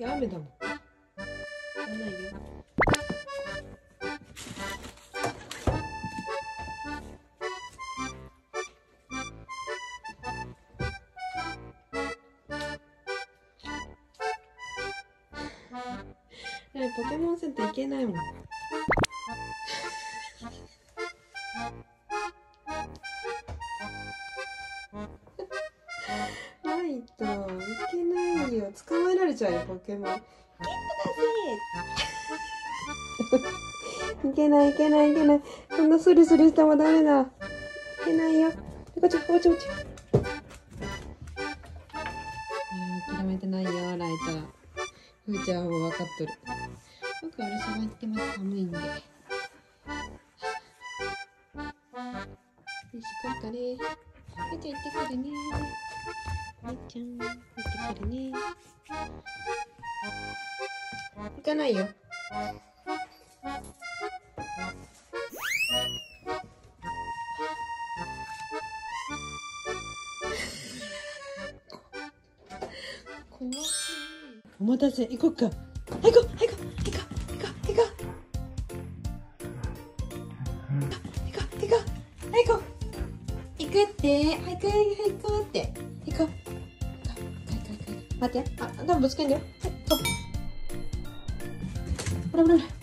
いや雨だもん。いらないよポケモンセンター行けないもん。ちゃうよポケモン。いけないいけないいけない。こんなスリスリしてもダメだ。いけないよ。こっちこっちこっち。諦めてないよライトふーちゃんも分かっとる。僕はお留守番行ってます。寒いんで。よし行こうかねふーちゃん行ってくるね。ふーちゃん行ってくるね行かないよ。お待たせ。行こっか。はい行こう。はい行こう。行こう。行こう。行こう。行こう。行こう。はい行こう。行くってはい行こう。はい行こう。って行こう。行こう行こう行こ